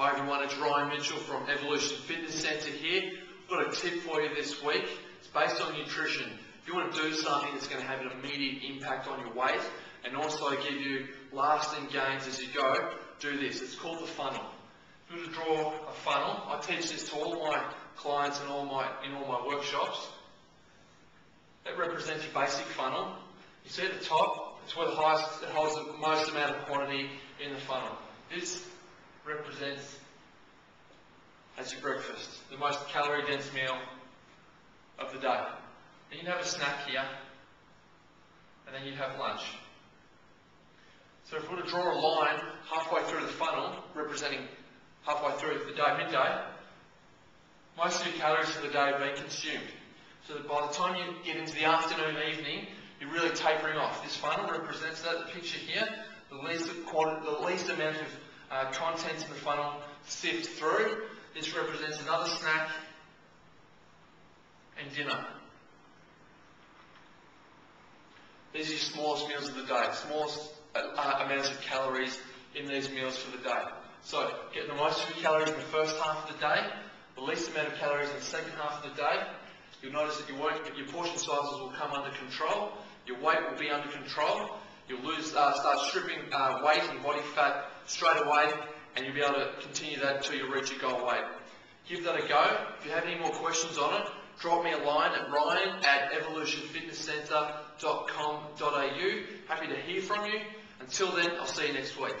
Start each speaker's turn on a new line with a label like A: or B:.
A: Hi everyone, it's Ryan Mitchell from Evolution Fitness Centre here. I've got a tip for you this week. It's based on nutrition. If you want to do something that's going to have an immediate impact on your weight and also give you lasting gains as you go, do this. It's called the funnel. If you want to draw a funnel, I teach this to all my clients and all my in all my workshops. That represents your basic funnel. You see at the top, it's where the highest, it holds the most amount of quantity in the funnel. This represents as your breakfast, the most calorie dense meal of the day. Then you'd have a snack here, and then you'd have lunch. So if we were to draw a line halfway through the funnel, representing halfway through the day, midday, most of your calories for the day have been consumed. So that by the time you get into the afternoon, evening, you're really tapering off. This funnel represents that. Picture here, the least, the least amount of uh, contents in the funnel sift through. This represents another snack and dinner. These are your smallest meals of the day, smallest uh, amounts of calories in these meals for the day. So, getting the most of your calories in the first half of the day, the least amount of calories in the second half of the day. You'll notice that your, your portion sizes will come under control, your weight will be under control, you'll lose, uh, start stripping uh, weight and body fat straight away, and you'll be able to continue that until you reach your goal weight. Give that a go. If you have any more questions on it, drop me a line at ryan at evolutionfitnesscentre.com.au. Happy to hear from you. Until then, I'll see you next week.